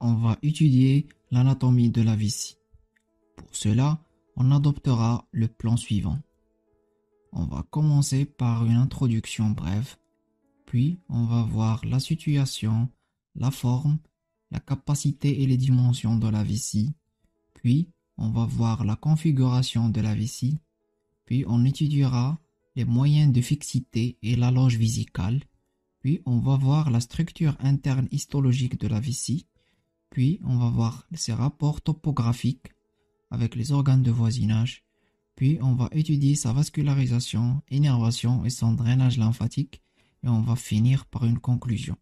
on va étudier l'anatomie de la vessie. Pour cela, on adoptera le plan suivant. On va commencer par une introduction brève, puis on va voir la situation, la forme, la capacité et les dimensions de la vessie, puis on va voir la configuration de la vessie, puis on étudiera les moyens de fixité et la loge puis on va voir la structure interne histologique de la vessie, puis on va voir ses rapports topographiques avec les organes de voisinage, puis on va étudier sa vascularisation, énervation et son drainage lymphatique, et on va finir par une conclusion.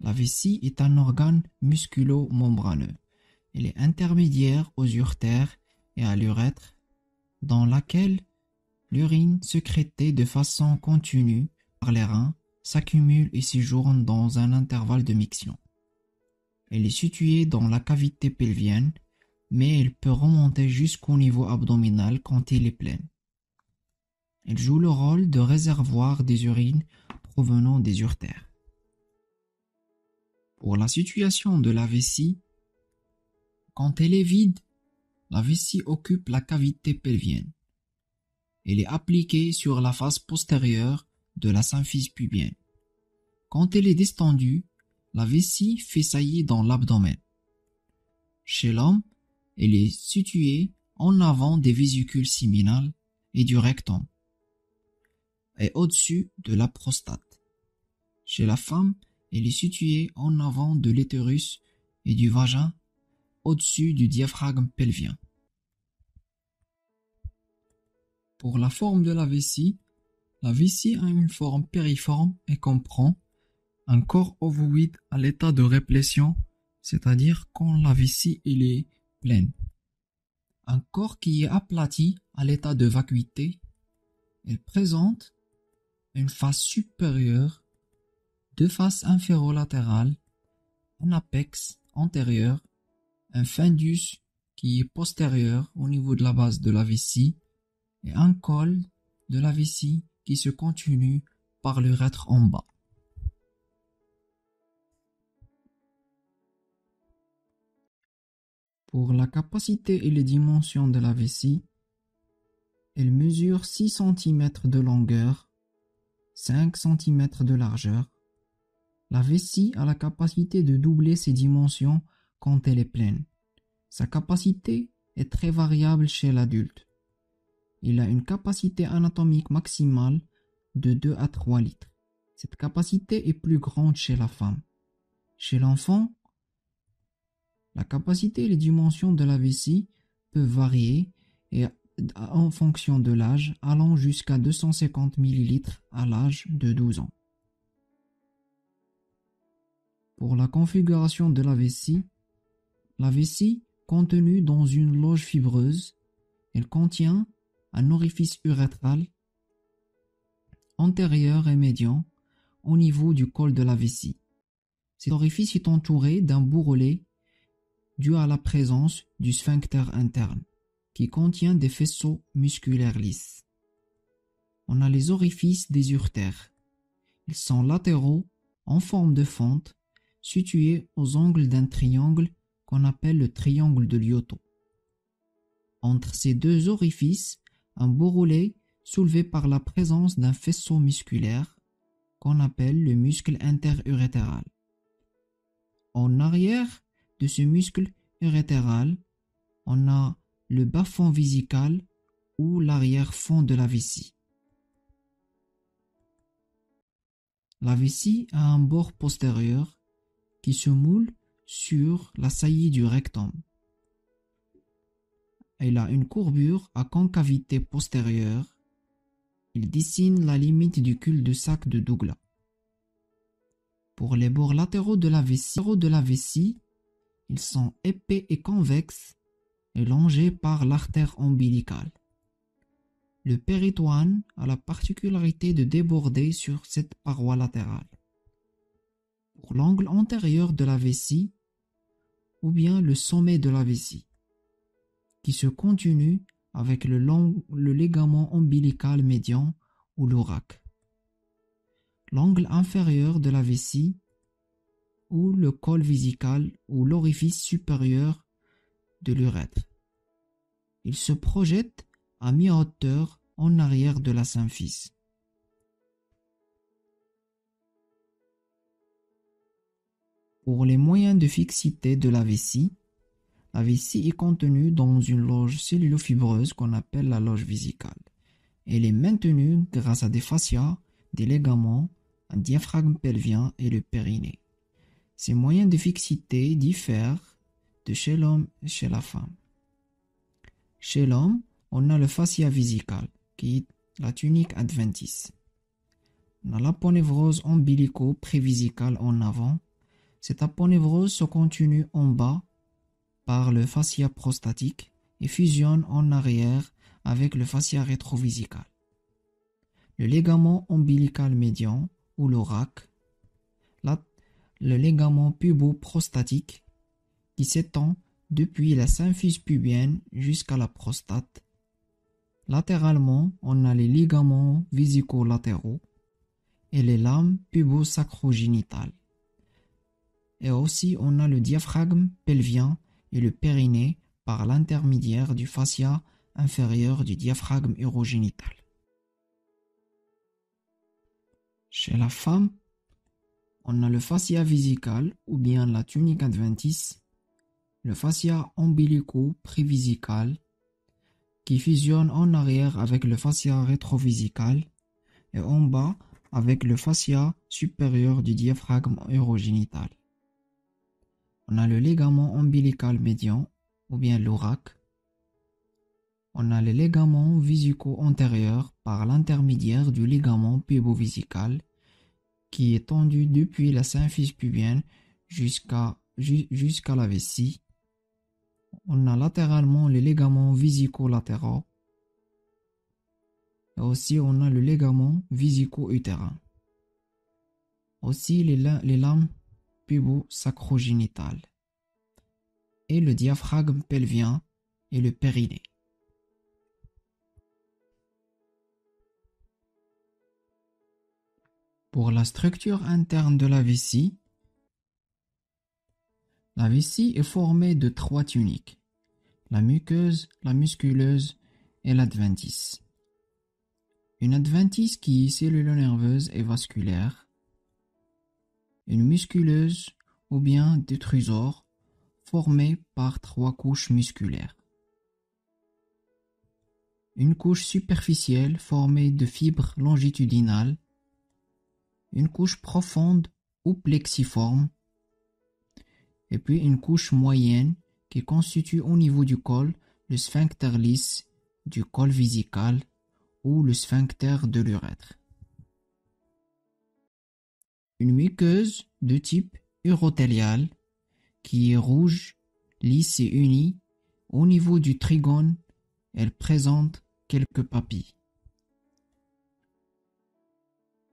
La vessie est un organe musculo-membraneux. Elle est intermédiaire aux urtères et à l'urètre, dans laquelle l'urine sécrétée de façon continue par les reins s'accumule et séjourne dans un intervalle de miction. Elle est située dans la cavité pelvienne, mais elle peut remonter jusqu'au niveau abdominal quand elle est pleine. Elle joue le rôle de réservoir des urines provenant des urtères. Pour la situation de la vessie, quand elle est vide, la vessie occupe la cavité pelvienne. Elle est appliquée sur la face postérieure de la symphyse pubienne. Quand elle est distendue, la vessie fait saillir dans l'abdomen. Chez l'homme, elle est située en avant des vésicules séminales et du rectum et au-dessus de la prostate. Chez la femme, elle est située en avant de l'utérus et du vagin, au-dessus du diaphragme pelvien. Pour la forme de la vessie, la vessie a une forme périforme et comprend un corps ovoïde à l'état de réplétion, c'est-à-dire quand la vessie est pleine. Un corps qui est aplati à l'état de vacuité. Elle présente une face supérieure, deux faces inférolatérales, un apex antérieur, un fundus qui est postérieur au niveau de la base de la vessie et un col de la vessie qui se continue par l'urètre en bas. Pour la capacité et les dimensions de la vessie, elle mesure 6 cm de longueur, 5 cm de largeur. La vessie a la capacité de doubler ses dimensions quand elle est pleine. Sa capacité est très variable chez l'adulte. Il a une capacité anatomique maximale de 2 à 3 litres. Cette capacité est plus grande chez la femme. Chez l'enfant, la capacité et les dimensions de la vessie peuvent varier en fonction de l'âge, allant jusqu'à 250 ml à l'âge de 12 ans. Pour la configuration de la vessie, la vessie contenue dans une loge fibreuse, elle contient un orifice urétral antérieur et médian au niveau du col de la vessie. Cet orifice est entouré d'un bourrelet dû à la présence du sphincter interne, qui contient des faisceaux musculaires lisses. On a les orifices des urtères. Ils sont latéraux, en forme de fente, situés aux angles d'un triangle qu'on appelle le triangle de Lyoto. Entre ces deux orifices, un bourrelet soulevé par la présence d'un faisceau musculaire qu'on appelle le muscle interurétéral. En arrière, de ce muscle urétéral, on a le bas-fond visical ou l'arrière-fond de la vessie. La vessie a un bord postérieur qui se moule sur la saillie du rectum. Elle a une courbure à concavité postérieure. Il dessine la limite du cul-de-sac de Douglas. Pour les bords latéraux de la vessie, de la vessie ils sont épais et convexes et longés par l'artère ombilicale. Le péritoine a la particularité de déborder sur cette paroi latérale. Pour l'angle antérieur de la vessie, ou bien le sommet de la vessie, qui se continue avec le, ligament ombilical médian ou l'orac. l'angle inférieur de la vessie ou le col vésical ou l'orifice supérieur de l'urètre. Il se projette à mi-hauteur en arrière de la symphyse. Pour les moyens de fixité de la vessie, la vessie est contenue dans une loge cellulofibreuse qu'on appelle la loge vésicale. Elle est maintenue grâce à des fascias, des ligaments, un diaphragme pelvien et le périnée. Ces moyens de fixité diffèrent de chez l'homme et chez la femme. Chez l'homme, on a le fascia vésical, qui est la tunique adventice. On a l'aponevrose ombilico-prévisicale en avant. Cette aponevrose se continue en bas par le fascia prostatique et fusionne en arrière avec le fascia rétrovésical. Le ligament ombilical médian ou l'orac, le ligament pubo-prostatique qui s'étend depuis la symphyse pubienne jusqu'à la prostate. Latéralement, on a les ligaments vésico-latéraux et les lames pubo-sacrogénitales. Et aussi, on a le diaphragme pelvien et le périnée par l'intermédiaire du fascia inférieur du diaphragme urogénital. Chez la femme, on a le fascia vésical ou bien la tunique adventice, le fascia ombilico-prévisical qui fusionne en arrière avec le fascia rétrovésical et en bas avec le fascia supérieur du diaphragme urogénital. On a le ligament ombilical médian ou bien l'orac. On a le ligament vésico-antérieur par l'intermédiaire du ligament pubo-vésical qui est tendu depuis la symphyse pubienne jusqu'à la vessie. On a latéralement les ligaments vésico-latéraux. Et aussi, on a le ligament vésico-utérin. Aussi, les, les lames pubo-sacrogénitales. Et le diaphragme pelvien et le périnée. Pour la structure interne de la vessie, la vessie est formée de trois tuniques, la muqueuse, la musculeuse et l'adventice. Une adventice qui est cellulo-nerveuse et vasculaire, une musculeuse ou bien détrusor formée par trois couches musculaires. Une couche superficielle formée de fibres longitudinales une couche profonde ou plexiforme, et puis une couche moyenne qui constitue au niveau du col le sphincter lisse du col vésical ou le sphincter de l'urètre. Une muqueuse de type urothélial qui est rouge, lisse et unie au niveau du trigone, elle présente quelques papilles.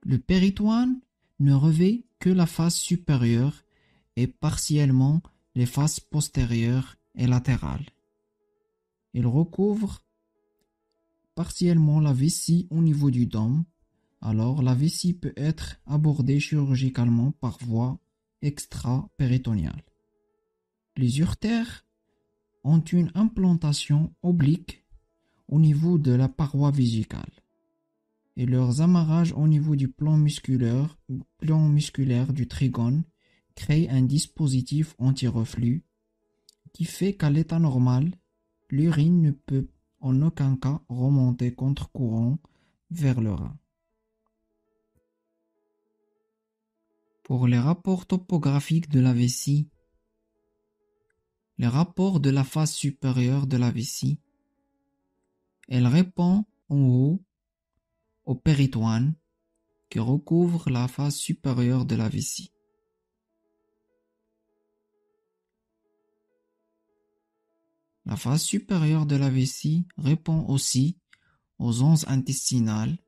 Le péritoine ne revêt que la face supérieure et partiellement les faces postérieures et latérales. Il recouvre partiellement la vessie au niveau du dôme, alors la vessie peut être abordée chirurgicalement par voie extra-péritoniale. Les urtères ont une implantation oblique au niveau de la paroi vésicale et leurs amarrages au niveau du plan musculaire, plan musculaire du trigone créent un dispositif anti-reflux qui fait qu'à l'état normal, l'urine ne peut en aucun cas remonter contre courant vers le rein. Pour les rapports topographiques de la vessie, les rapports de la face supérieure de la vessie, elle répond en haut au péritoine qui recouvre la face supérieure de la vessie. La face supérieure de la vessie répond aussi aux onces intestinales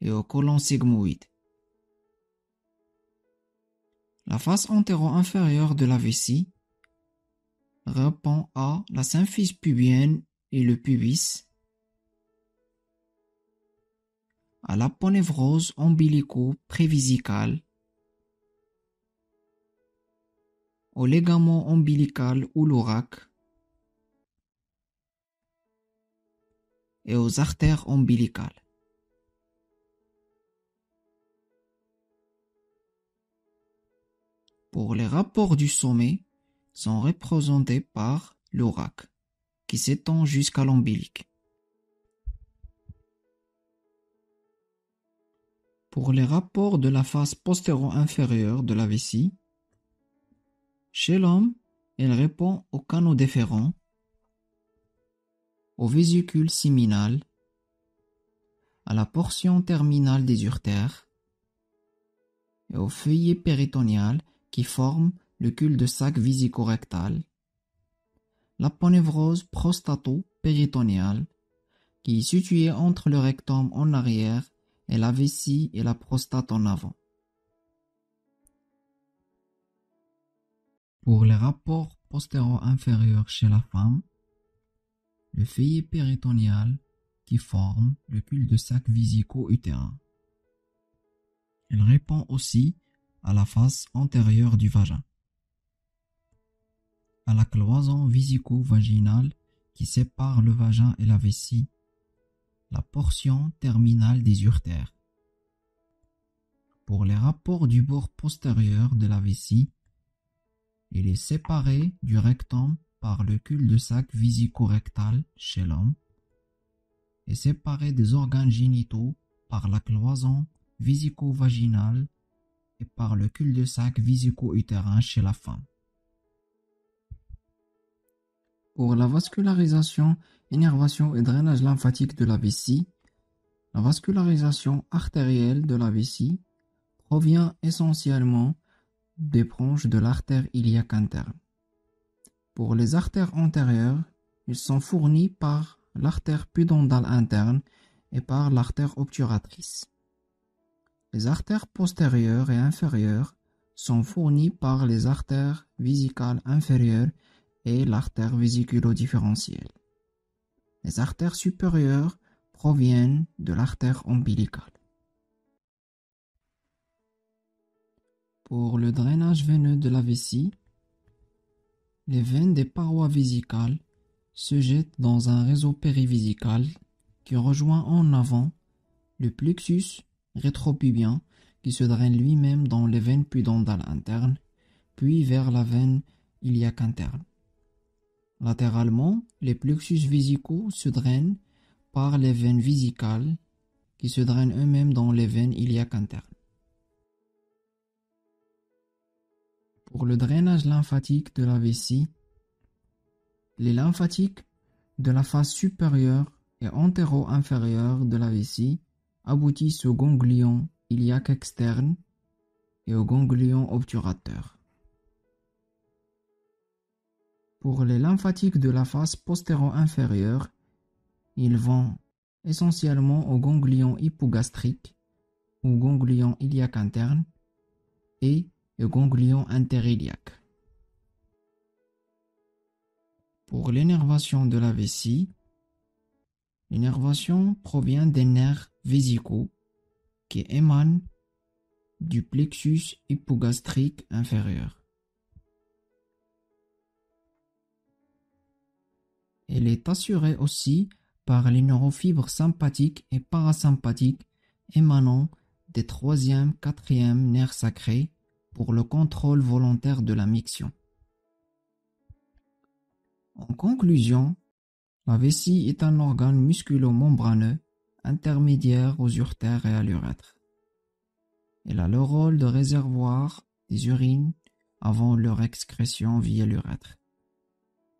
et au côlon sigmoïde. La face antéro-inférieure de la vessie répond à la symphyse pubienne et le pubis. À l'aponevrose ombilico-prévisicale, au ligament ombilical ou l'orac et aux artères ombilicales. Pour les rapports du sommet, sont représentés par l'orac, qui s'étend jusqu'à l'ombilic. Pour les rapports de la face postéro-inférieure de la vessie, chez l'homme, elle répond au canaux déférent, aux vésicules séminales, à la portion terminale des urtères et au feuillet péritonéal qui forme le cul-de-sac visico-rectal, l'aponevrose prostato-péritonéale qui est située entre le rectum en arrière et la vessie et la prostate en avant. Pour les rapports postéro-inférieurs chez la femme, le feuillet péritonéal qui forme le cul-de-sac visico-utérin. Elle répond aussi à la face antérieure du vagin, à la cloison visico-vaginale qui sépare le vagin et la vessie, la portion terminale des urtères. Pour les rapports du bord postérieur de la vessie, il est séparé du rectum par le cul-de-sac visico-rectal chez l'homme et séparé des organes génitaux par la cloison visico-vaginale et par le cul-de-sac visico-utérin chez la femme. Pour la vascularisation, innervation et drainage lymphatique de la vessie, la vascularisation artérielle de la vessie provient essentiellement des branches de l'artère iliaque interne. Pour les artères antérieures, ils sont fournis par l'artère pudendale interne et par l'artère obturatrice. Les artères postérieures et inférieures sont fournies par les artères vésicales inférieures et l'artère vésiculo-différentielle. Les artères supérieures proviennent de l'artère ombilicale. Pour le drainage veineux de la vessie, les veines des parois vésicales se jettent dans un réseau périvésical qui rejoint en avant le plexus rétropubien qui se draine lui-même dans les veines pudendales internes, puis vers la veine iliaque interne. Latéralement, les plexus vésicaux se drainent par les veines vésicales qui se drainent eux-mêmes dans les veines iliaques internes. Pour le drainage lymphatique de la vessie, les lymphatiques de la face supérieure et antéro-inférieure de la vessie aboutissent au ganglion iliaque externe et au ganglion obturateur. Pour les lymphatiques de la face postéro-inférieure, ils vont essentiellement au ganglion hypogastrique ou ganglion iliaque interne et au ganglion interiliaque. Pour l'énervation de la vessie, L'innervation provient des nerfs vésicaux qui émanent du plexus hypogastrique inférieur. Elle est assurée aussi par les neurofibres sympathiques et parasympathiques émanant des troisième, quatrième nerfs sacrés pour le contrôle volontaire de la miction. En conclusion, la vessie est un organe musculo-membraneux intermédiaire aux urtères et à l'urètre. Elle a le rôle de réservoir des urines avant leur excrétion via l'urètre.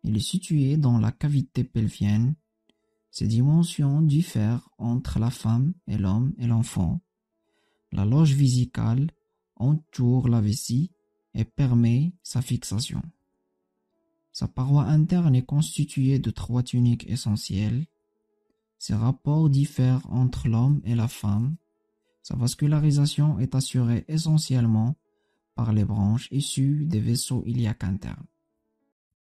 Il est situé dans la cavité pelvienne. Ses dimensions diffèrent entre la femme et l'homme et l'enfant. La loge vésicale entoure la vessie et permet sa fixation. Sa paroi interne est constituée de trois tuniques essentielles. Ses rapports diffèrent entre l'homme et la femme. Sa vascularisation est assurée essentiellement par les branches issues des vaisseaux iliaques internes.